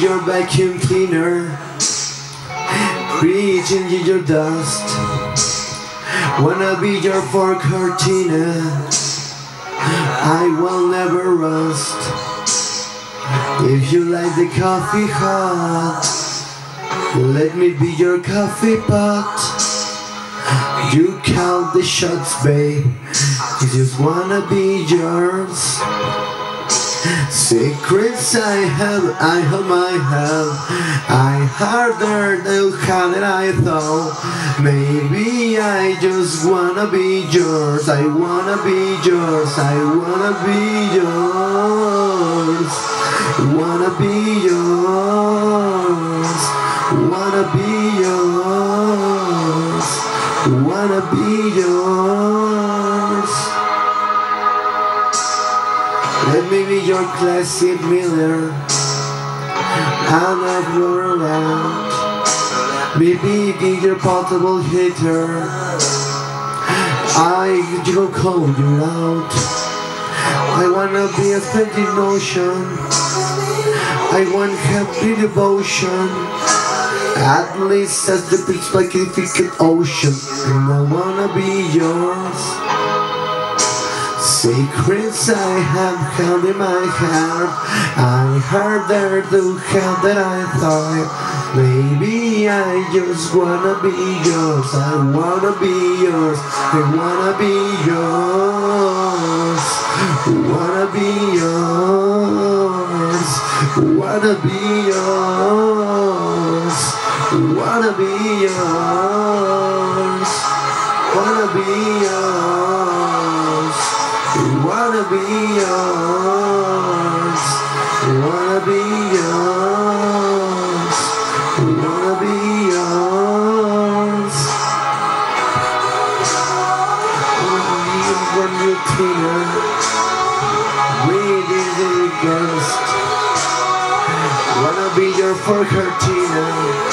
your vacuum cleaner, reaching in your dust. Wanna be your four cortina. I will never rust. If you like the coffee hot, let me be your coffee pot. You count the shots, babe. I just wanna be yours. Secrets I have, I have, I have. I harder than than I thought. Maybe I just wanna be yours. I wanna be yours. I wanna be yours. Wanna be yours. Wanna be yours. Wanna be yours. Let me be your classic Miller. I'm not your around. Maybe be your portable hitter. I will call you out. I wanna be a steady notion. I want happy devotion. At least as the Pacific Ocean. And I wanna be yours. Secrets I have held in my heart. I heard there to have that I thought Maybe I just wanna be yours. I wanna be yours. I wanna be yours. Wanna be yours. Wanna be yours. Wanna be yours. Wanna be yours be yours. Wanna be yours. Wanna be yours. When you cleaner Waiting the ghost Wanna be your for Tina